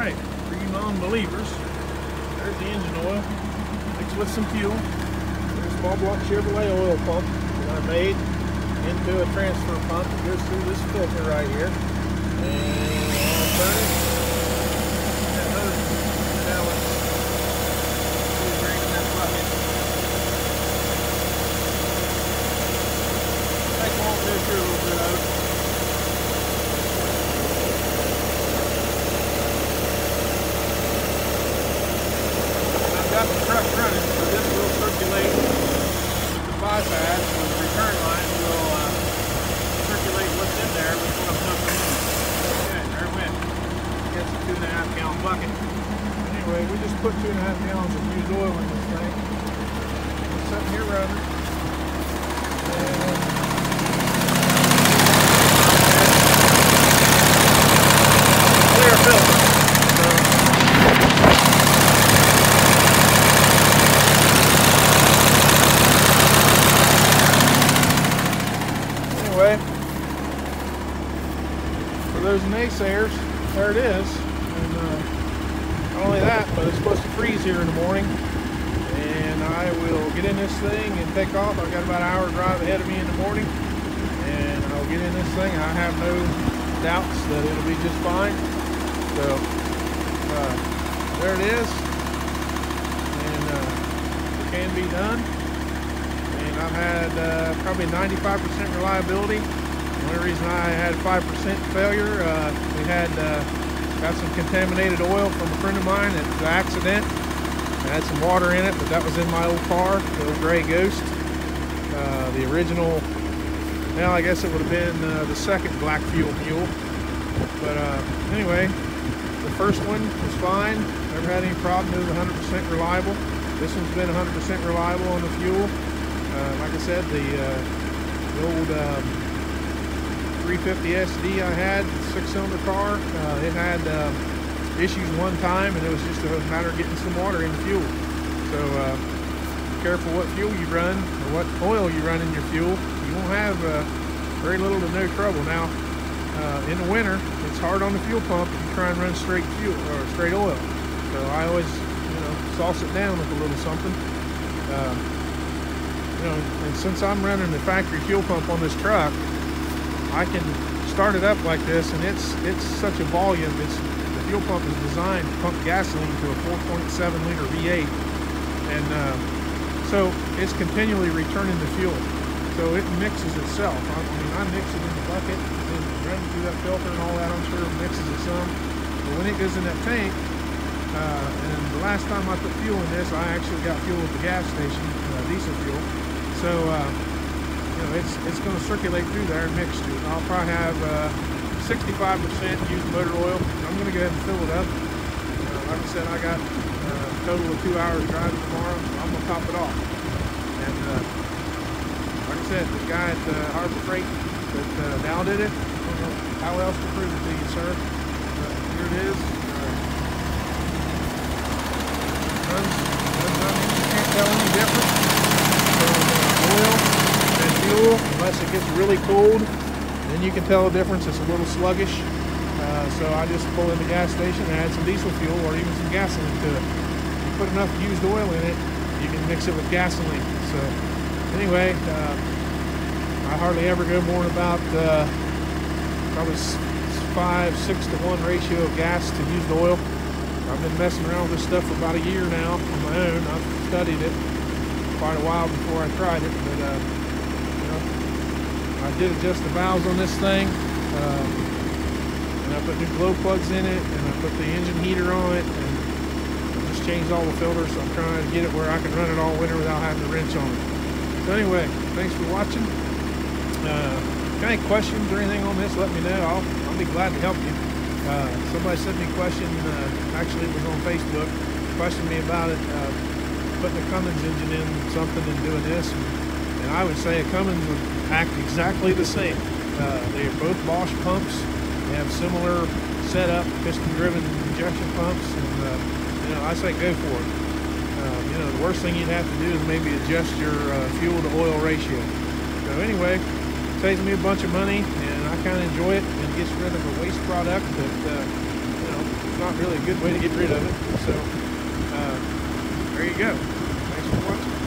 right, for you non-believers, there's the engine oil mixed with some fuel. There's a small block Chevrolet oil pump that I made into a transfer pump that goes through this filter right here. And I'll turn it. That hose now it's it's draining that bucket. Take a walk through a little bit of it. I've got the truck running, so this will circulate the bypass or the return line will uh, circulate what's in there before I'm dumping in. Okay, there it went. That's a two and a half gallon bucket. Anyway, we just put two and a half gallons of used oil in this thing. It's sitting here. Anyway, for those naysayers, there it is. And uh, not only that, but it's supposed to freeze here in the morning. And I will get in this thing and take off. I've got about an hour drive ahead of me in the morning. And I'll get in this thing. I have no doubts that it'll be just fine. So, uh, there it is. And uh, it can be done and I've had uh, probably 95% reliability. The only reason I had 5% failure, uh, we had uh, got some contaminated oil from a friend of mine at the accident. I had some water in it, but that was in my old car, the old Gray Ghost. Uh, the original, well, I guess it would have been uh, the second black fuel mule. But uh, anyway, the first one was fine. Never had any problem. It was 100% reliable. This one's been 100% reliable on the fuel. Uh, like I said, the, uh, the old um, 350 SD I had, six-cylinder car, uh, it had um, issues one time, and it was just a matter of getting some water in the fuel. So uh, be careful what fuel you run or what oil you run in your fuel. You won't have uh, very little to no trouble. Now, uh, in the winter, it's hard on the fuel pump if you try and run straight fuel or straight oil. So I always, you know, sauce it down with a little something. Um, you know, and since I'm running the factory fuel pump on this truck, I can start it up like this, and it's it's such a volume. It's the fuel pump is designed to pump gasoline to a 4.7 liter V8, and uh, so it's continually returning the fuel. So it mixes itself. I, mean, I mix it in the bucket, and running through that filter and all that. I'm sure it mixes it some. But when it goes in that tank, uh, and the last time I put fuel in this, I actually got fuel at the gas station, uh, diesel fuel. So, uh, you know, it's it's going to circulate through there and mix to it. I'll probably have 65% used motor oil. I'm going to go ahead and fill it up. Uh, like I said, I got uh, a total of two hours driving tomorrow. So I'm going to top it off. And uh, like I said, the guy at uh, Harbor Freight that uh, doubted it, I don't know how else to prove it to you, sir. But here it is. runs, runs on in. You can't tell any difference. So, uh, oil and fuel, unless it gets really cold, then you can tell the difference. It's a little sluggish. Uh, so I just pull in the gas station and add some diesel fuel or even some gasoline to it. You put enough used oil in it, you can mix it with gasoline. So anyway, uh, I hardly ever go more than about uh, probably five, six to one ratio of gas to used oil. I've been messing around with this stuff for about a year now on my own. I've studied it quite a while before I tried it, but uh, you know, I did adjust the valves on this thing, um, and I put new glow plugs in it, and I put the engine heater on it, and I just changed all the filters. So I'm trying to get it where I can run it all winter without having to wrench on it. So anyway, thanks for watching. Uh, got any questions or anything on this? Let me know. I'll, I'll be glad to help you. Uh, somebody sent me a question, uh, actually it was on Facebook, questioned me about it, uh, putting a Cummins engine in something and doing this. And, I would say a Cummins would act exactly the same. Uh, they are both Bosch pumps. They have similar setup, piston-driven injection pumps. And, uh, you know, I say go for it. Uh, you know, the worst thing you'd have to do is maybe adjust your uh, fuel to oil ratio. So anyway, saves me a bunch of money and I kind of enjoy it and gets rid of a waste product that uh, not really a good way to get rid of it. So uh, there you go. Thanks for watching.